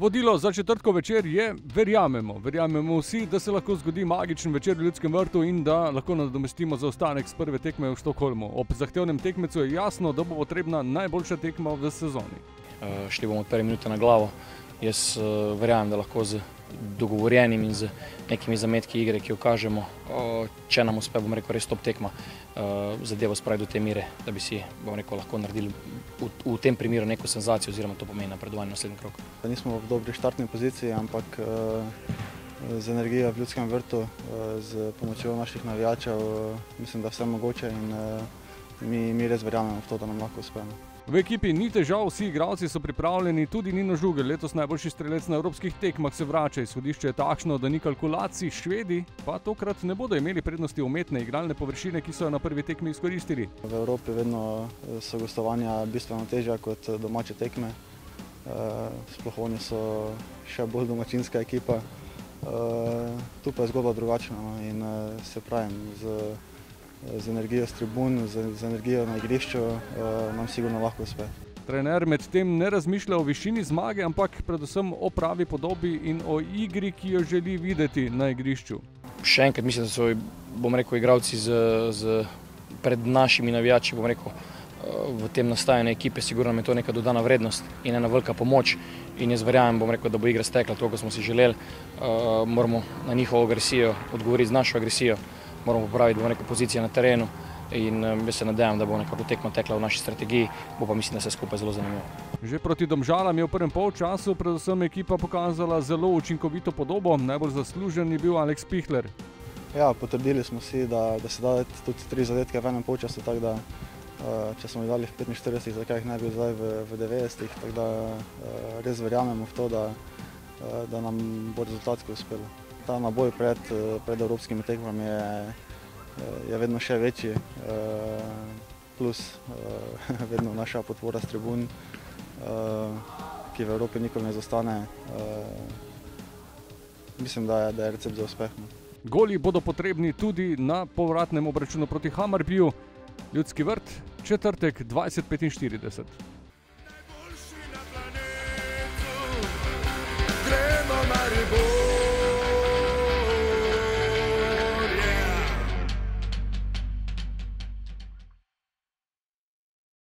Vodilo za četrtko večer je: verjamemo, verjamemo vsi, da se lahko zgodi magičen večer v ljudskem vrtu in da lahko nadomestimo zaostanek z prve tekme v Štokholmu. Ob zahtevnem tekmecu je jasno, da bo potrebna najboljša tekma v sezoni. Uh, šli bomo od prve minute na glavo. Jaz uh, verjamem, da lahko z dogovorjenim in z nekimi zametki igre, ki jo kažemo, če nam uspe, bom rekel, res top tekma, zadevo spraviti do te mere, da bi si, bom rekel, lahko naredili v, tem primeru neko senzacijo oziroma to pomeni napredovanje na naslednji krok. Nismo v dobri štartni poziciji, ampak z energijo v ljudskem vrtu, z pomočjo naših navijačev, mislim, da vse mogoče in uh, mi, mi res verjamemo v to, da nam lahko uspe. no. V ekipi ni težav, vsi igralci so pripravljeni, tudi Nino Žugel, letos najboljši strelec na evropskih tekmah, se vrača. Izhodišče je takšno, da ni kalkulacij, švedi pa tokrat ne bodo imeli prednosti umetne igralne površine, ki so jo na prvi tekmi izkoristili. V Evropi vedno eh, so gostovanja bistveno težja kot eh, domače tekme. Uh, sploh oni so še bolj domačinska ekipa. Tu pa je zgodba drugačna no, in se pravim, z, z energijo s tribun, z, z energijo na igrišču uh, nam sigurno lahko uspe. Trener medtem ne razmišlja o višini zmage, ampak predvsem o pravi podobi in o igri, ki jo želi videti na igrišču. Še enkrat mislim, da so, bom rekel, igralci z, z pred našimi navijači, bom rekel, v tem nastajanju ekipe, sigurno je to neka dodana vrednost in ena velika pomoč. In jaz verjamem, bom rekel, da bo igra stekla tako, kot smo si želeli. Uh, moramo na njihovo agresijo odgovoriti z našo agresijo, moramo popraviti, rekel, pozicije na terenu. In um, jaz se nadejam, da bo nekako tekma tekla v naši strategiji, bo pa mislim, da se skupaj zelo zanimivo. Že proti Domžalam je v prvem polčasu predvsem ekipa pokazala zelo učinkovito podobo, najbolj zaslužen je bil Aleks Pihler. Ja, potrdili smo si, da, da se da dati tudi tri zadetke v enem polčasu, tako da uh, če smo jih dali v 45, zakaj jih ne bi zdaj v, v 90, tako da uh, res verjamemo v to, da, da nam bo rezultatsko uspelo. Ta naboj pred, pred evropskimi tekmami je, je vedno še večji, plus vedno naša podpora s tribun, ki v Evropi nikoli ne zostane. Mislim, da je, da je recept za uspeh. No. Goli bodo potrebni tudi na povratnem obračunu proti Hamarbiju, ljudski vrt, četrtek 2045.